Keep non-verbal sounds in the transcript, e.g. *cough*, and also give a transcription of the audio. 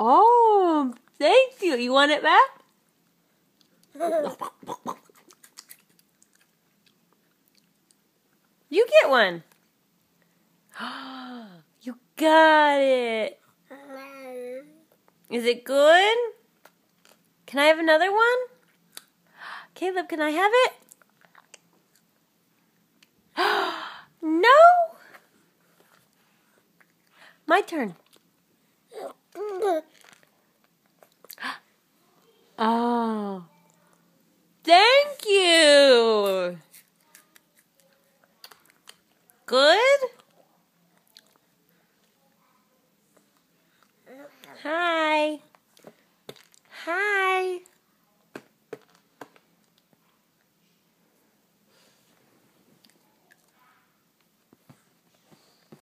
Oh, thank you. You want it back? You get one. *gasps* You got it. Is it good? Can I have another one? *gasps* Caleb, can I have it? *gasps* no. My turn. good? Hi. Hi.